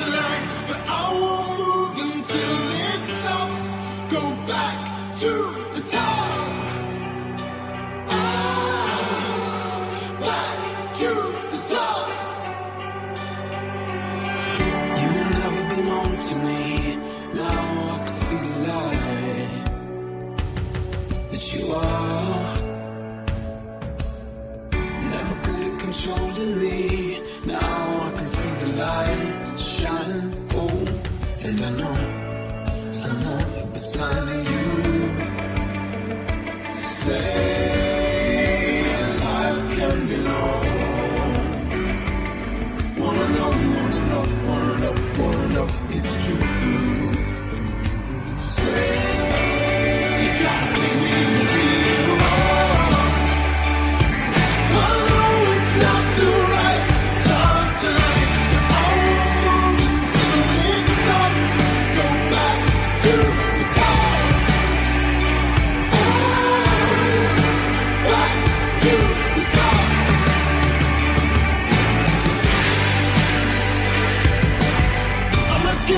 tonight, but I won't move until it stops. Go back to the top. Ah, back to the top. You never to me. Now I can see the light that you are. I it was time to you say.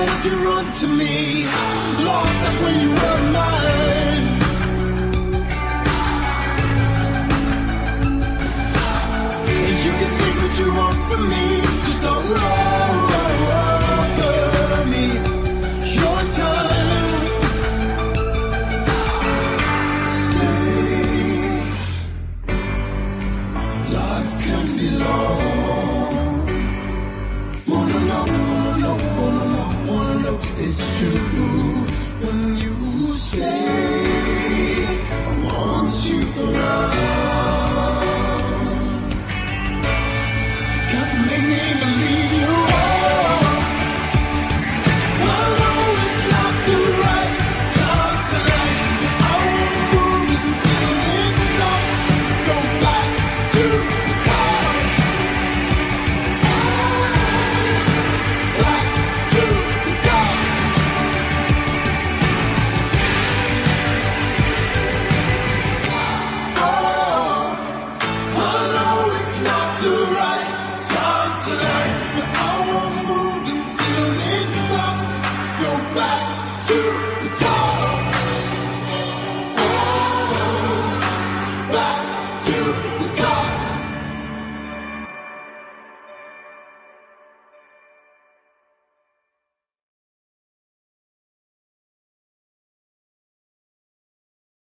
if you run to me. Lost like when you were mine. And you can take what you want from me. Just don't offer me your time. Stay. Life can be long. dream, believe.